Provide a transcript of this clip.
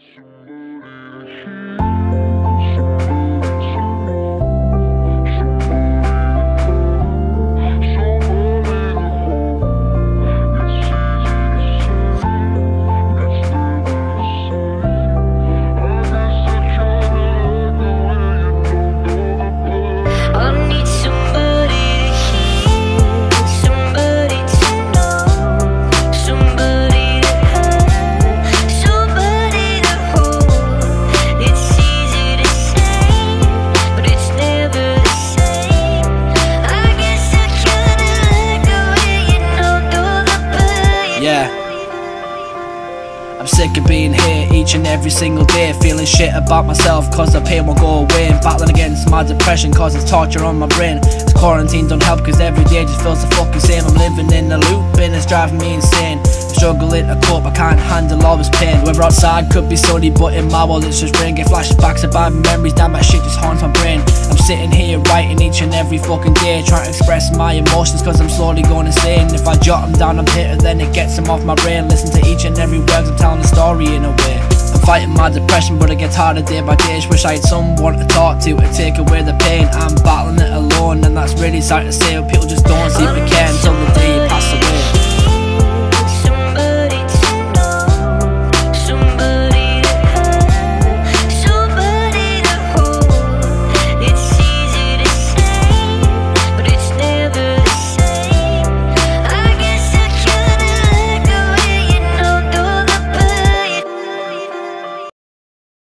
I I'm sick of being here each and every single day Feeling shit about myself cause the pain won't go away And battling against my depression cause it's torture on my brain. This quarantine don't help cause every day just feels the fucking same I'm living in a loop and it's driving me insane. I'm struggling to cope, I can't handle all this pain. Weather outside could be sunny but in my world it's just rain. Flashbacks of bad memories, damn that shit just haunts my brain. I'm sitting here writing each and every fucking day Trying to express my emotions cause I'm slowly going insane. If I jot them down I'm bitter then it gets them off my brain. Listen to each and every word Story in a way. I'm fighting my depression but it gets harder day by day. Just wish I had someone to talk to to take away the pain. I'm battling it alone and that's really sad to say people just don't